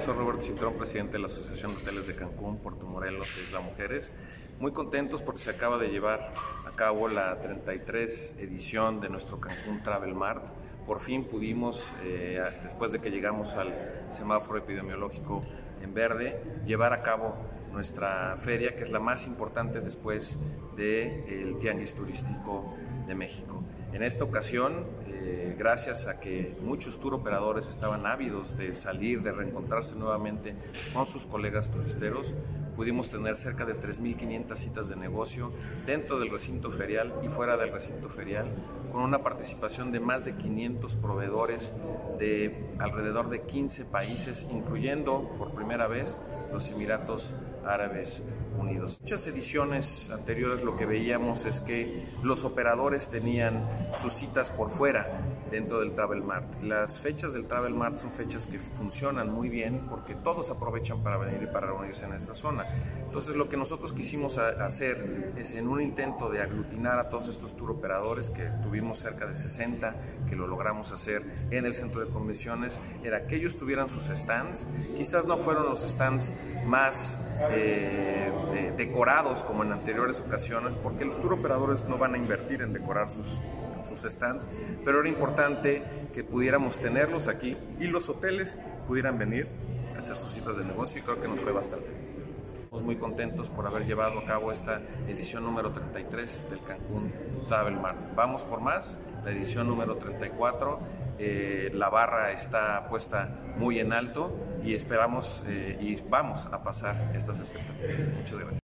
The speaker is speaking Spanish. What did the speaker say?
Soy Roberto Cintrón, presidente de la Asociación de Hoteles de Cancún, Puerto Morelos Isla Mujeres. Muy contentos porque se acaba de llevar a cabo la 33 edición de nuestro Cancún Travel Mart. Por fin pudimos, eh, después de que llegamos al semáforo epidemiológico en verde, llevar a cabo nuestra feria, que es la más importante después del Tianguis Turístico de México. En esta ocasión, eh, gracias a que muchos tour operadores estaban ávidos de salir, de reencontrarse nuevamente con sus colegas turisteros, pudimos tener cerca de 3.500 citas de negocio dentro del recinto ferial y fuera del recinto ferial, con una participación de más de 500 proveedores de alrededor de 15 países, incluyendo por primera vez los Emiratos Árabes Unidos. Muchas ediciones anteriores lo que veíamos es que los operadores tenían sus citas por fuera dentro del Travel Mart. Las fechas del Travel Mart son fechas que funcionan muy bien porque todos aprovechan para venir y para reunirse en esta zona. Entonces lo que nosotros quisimos hacer es en un intento de aglutinar a todos estos tour operadores que tuvimos cerca de 60 que lo logramos hacer en el centro de convenciones, era que ellos tuvieran sus stands. Quizás no fueron los stands más eh, decorados como en anteriores ocasiones, porque los tour operadores no van a invertir en decorar sus, sus stands, pero era importante que pudiéramos tenerlos aquí y los hoteles pudieran venir a hacer sus citas de negocio y creo que nos fue bastante. Estamos muy contentos por haber llevado a cabo esta edición número 33 del Cancún Travel Mart. Vamos por más, la edición número 34. Eh, la barra está puesta muy en alto y esperamos eh, y vamos a pasar estas expectativas. Muchas gracias.